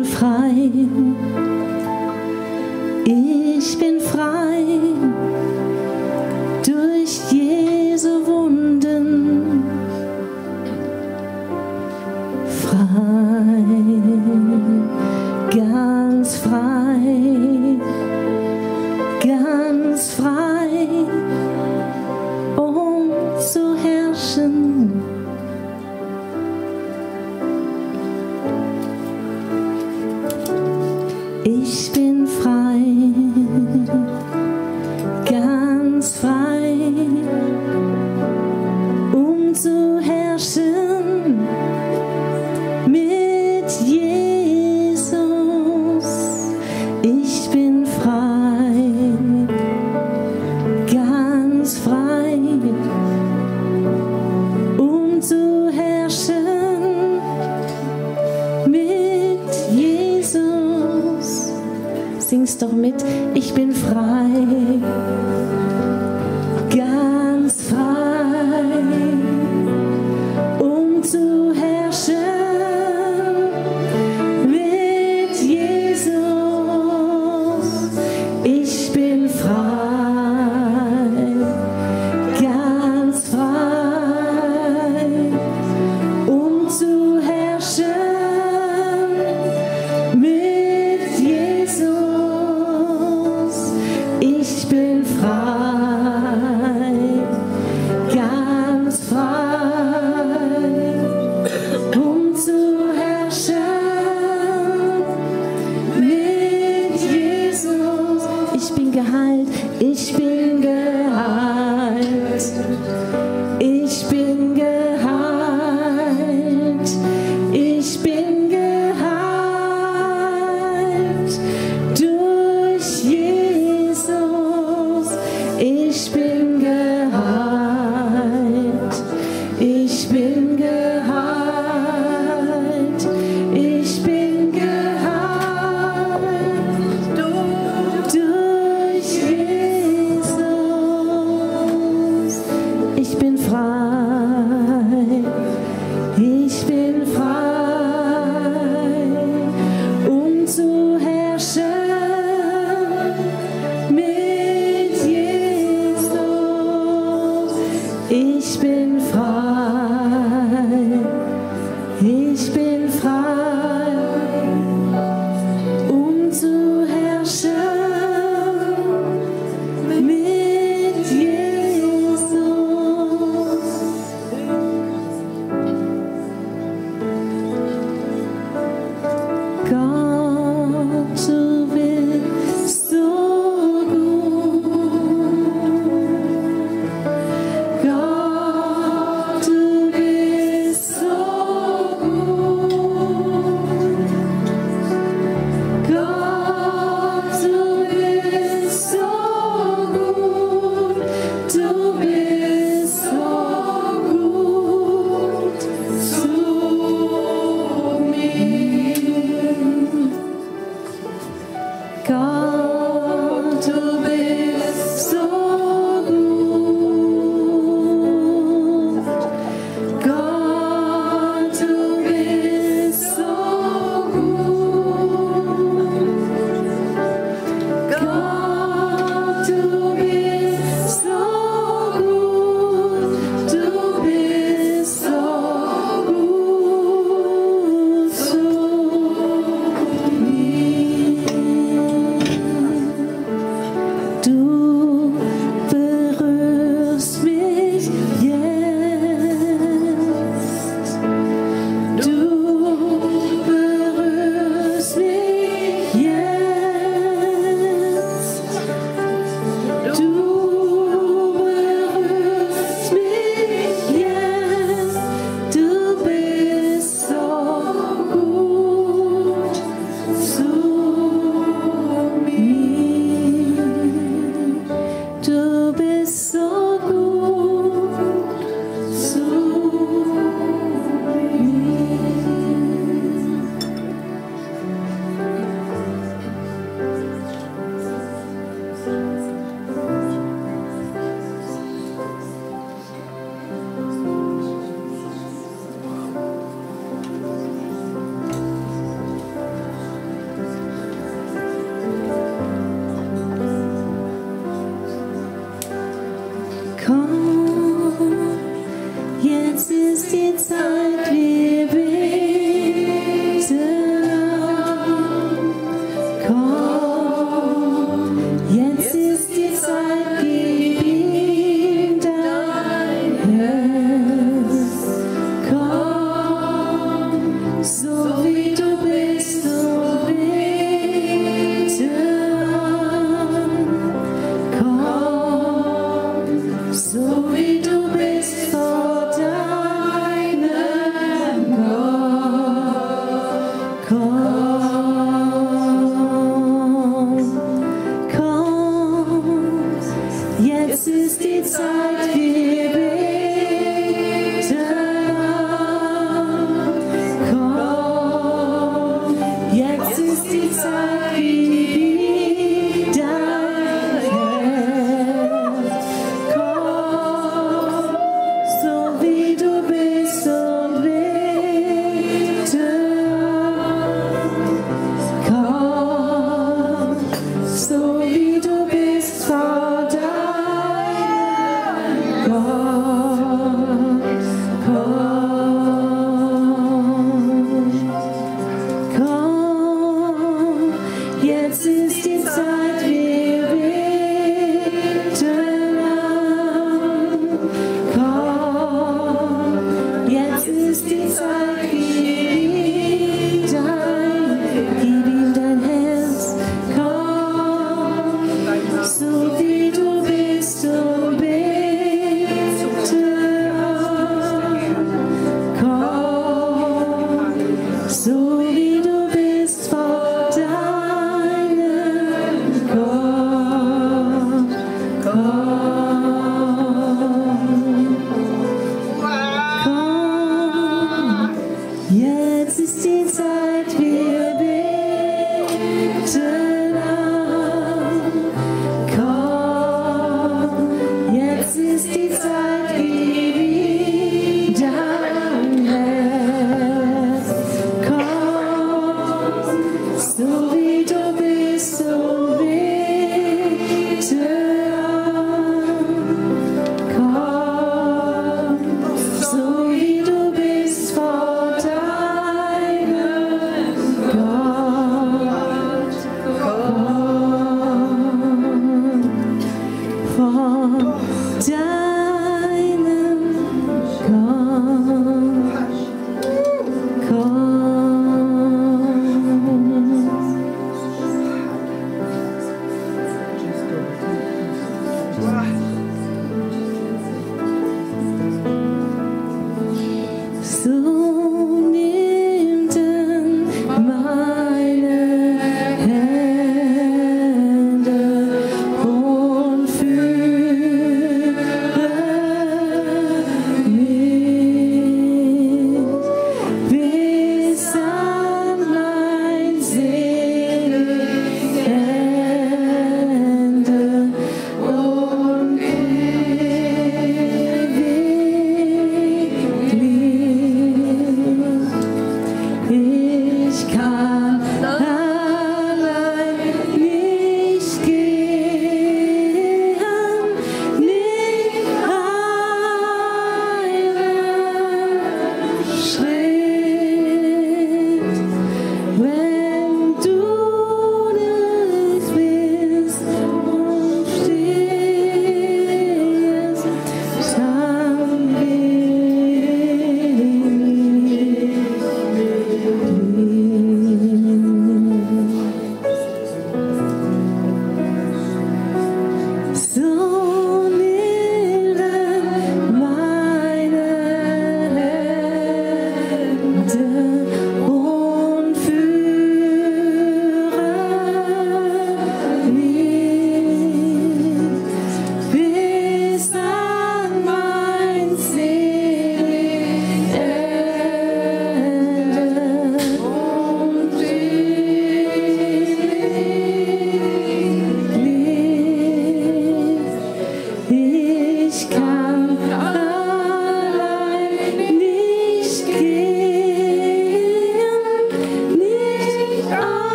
jetzt ist die Zeit, wir beten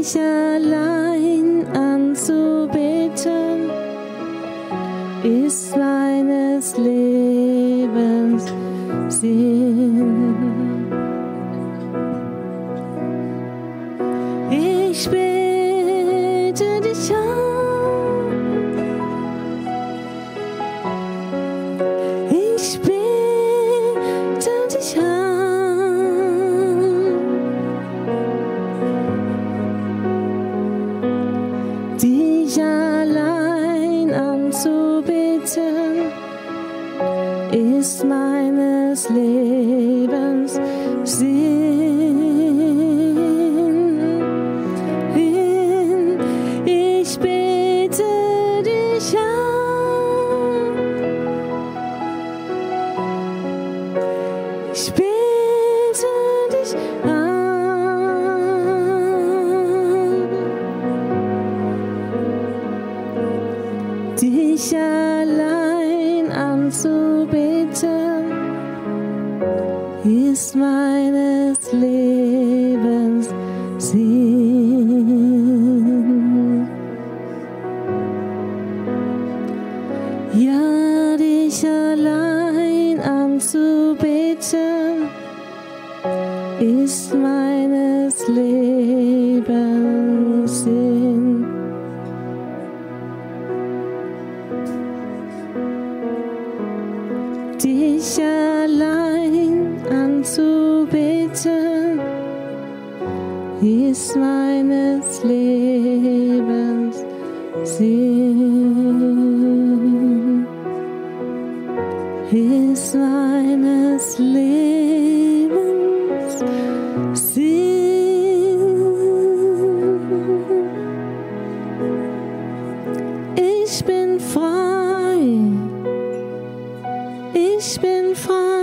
dich allein anzubeten, ist meines Lebens Sinn. it's been fun.